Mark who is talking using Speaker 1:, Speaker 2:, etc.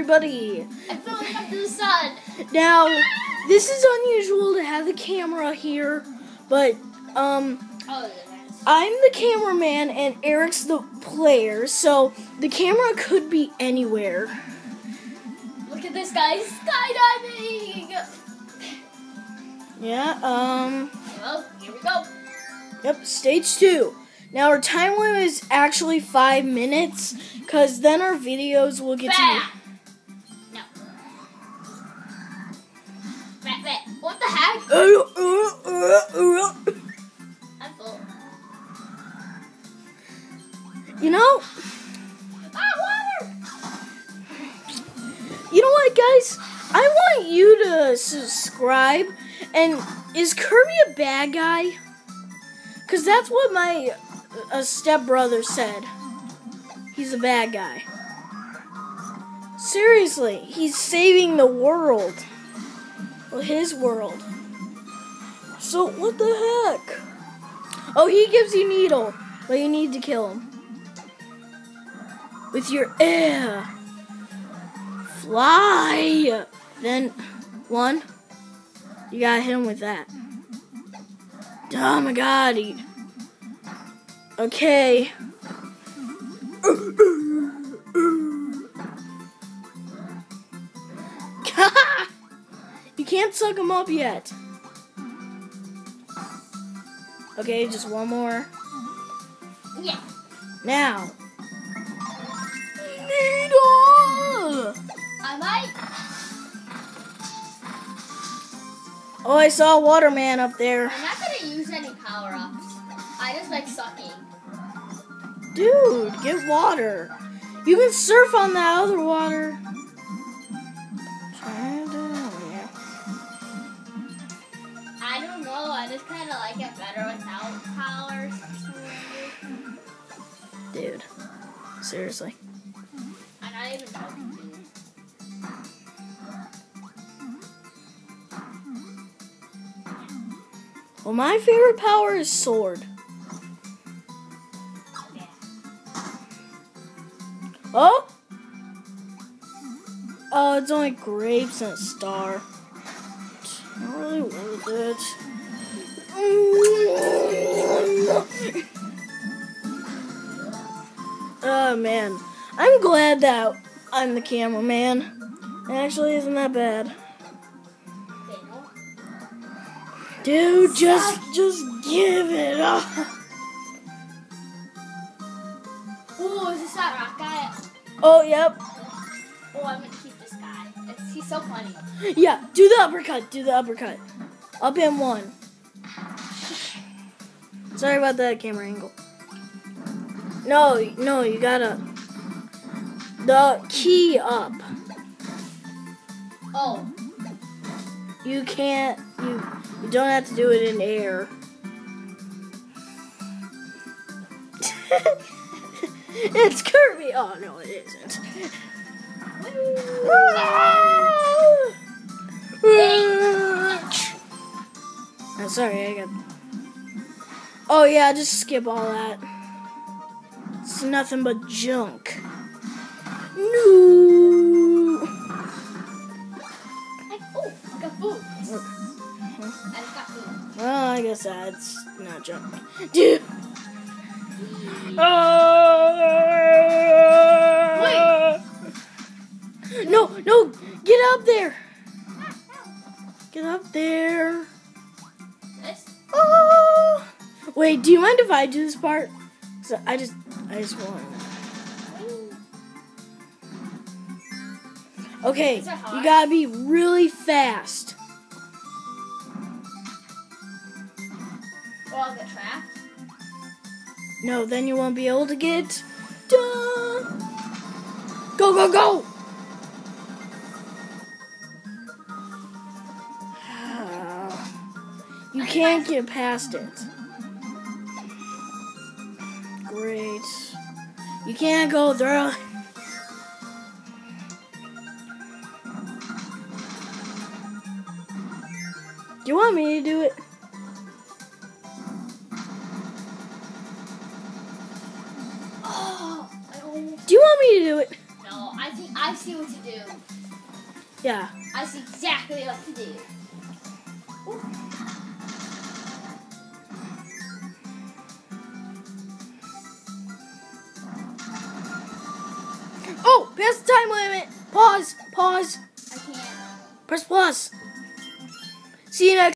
Speaker 1: everybody.
Speaker 2: I feel like I'm the sun.
Speaker 1: Now, this is unusual to have the camera here, but um,
Speaker 2: Oh,
Speaker 1: I'm the cameraman and Erik's the player, so the camera could be anywhere.
Speaker 2: Look at this guy skydiving.
Speaker 1: Yeah, um,
Speaker 2: Well, here we go.
Speaker 1: yep, stage two. Now, our time limit is actually five minutes, because then our videos will get to.
Speaker 2: Bam. No. I'm full.
Speaker 1: You know,
Speaker 2: Ah, water.
Speaker 1: you know what, guys? I want you to subscribe. And is Kirby a bad guy? Cause that's what my uh, stepbrother said. He's a bad guy. Seriously, he's saving the world. Well, his world. So what the heck? Oh, he gives you needle, but you need to kill him with your air. Fly. Then one. You gotta hit him with that. Oh my god. Okay. you can't suck him up yet. Okay, just one more.
Speaker 2: Yeah.
Speaker 1: Now. Needle!
Speaker 2: I might.
Speaker 1: Oh, I saw a waterman up there.
Speaker 2: I'm not gonna use any power ups. I just like sucking.
Speaker 1: Dude, get water. You can surf on that other water. Dude, seriously.
Speaker 2: I'm not even joking.
Speaker 1: Well, my favorite power is sword. Oh! Oh, it's only grapes and a star. It's not really worth it. Oh man, I'm glad that I'm the cameraman. It actually isn't that bad. Dude, just just give it up.
Speaker 2: Oh, is this that rock guy?
Speaker 1: Oh, yep.
Speaker 2: Oh, I'm gonna keep this guy. It's, he's so funny.
Speaker 1: Yeah, do the uppercut. Do the uppercut. Up and one. Sorry about that camera angle. No, no, you gotta. The key up.
Speaker 2: Oh,
Speaker 1: You can't. You you don't have to do it in air. it's Kirby. Oh no, it isn't. I'm sorry, I got. Oh yeah, just skip all that. It's nothing but junk. No.
Speaker 2: I, oh, I got food. I got food.
Speaker 1: Well, I guess that's not junk. Dude. Uh, No, no, get up there. Get up there. Oh. Wait, do you mind if I do this part? 'Cause I just, I just want. Okay,
Speaker 2: Is it hot?
Speaker 1: you gotta be really fast.
Speaker 2: I'll get trapped.
Speaker 1: No, then you won't be able to get done. Go, go, go! Ah. You can't get past it. You can't go through. Do you want me to do it?
Speaker 2: Oh,
Speaker 1: Do you want me to do it?
Speaker 2: No, I think I see what to do.
Speaker 1: Yeah.
Speaker 2: I see exactly what to do.
Speaker 1: Oh, past the time limit. Pause. Pause.
Speaker 2: I can't.
Speaker 1: Press plus. See you next.